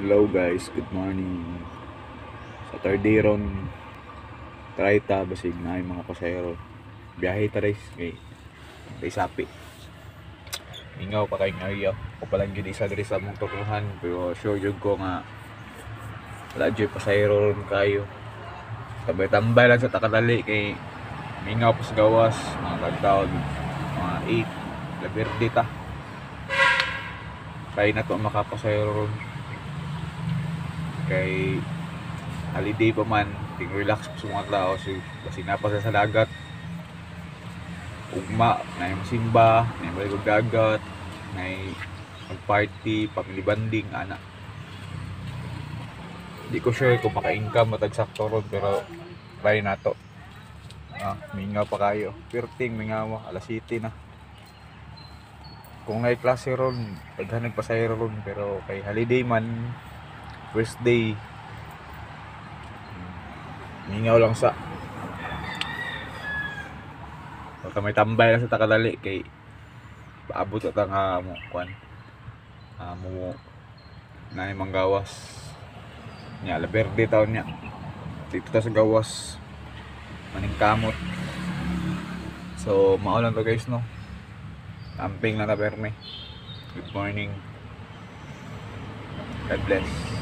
Hello guys, good morning. Saturday ron, try ta basig na yung mga pasahero. Biyahe ta rin, kay kay sapi. Ingaw pa kay ngayon. Ako pa lang yun isa diri sa mong tukuhan, pero sure yun ko nga wala dyan pasahero ron kayo. Tambay-tambay lang sa takadali kay mingaw pa sa gawas, mga kagtawag, mga 8, labirdi ta. Kaya na to ang makapasahero ron kay holiday pa man ting relax sa mga tao so kasi napasa sa dagat. Ugma na yung simba na yung balik dagat na yung mag-party family banding ana. Di ko sure kung maka-income matag sakto ron pero try na to ah, mingaw pa kayo. Pirting mingaw alas 7 na. Kung may klase ron paghanag pa sa ron pero kay holiday man first day. Mingaw lang sa Baka may tambay lang sa takadali kay paabot at ang uh, mo kwan mo. Na yung manggawas. Nya la verde taon niya dito ta sa gawas. Maning kamot. So mao lang to guys no? Camping na perme good morning. God bless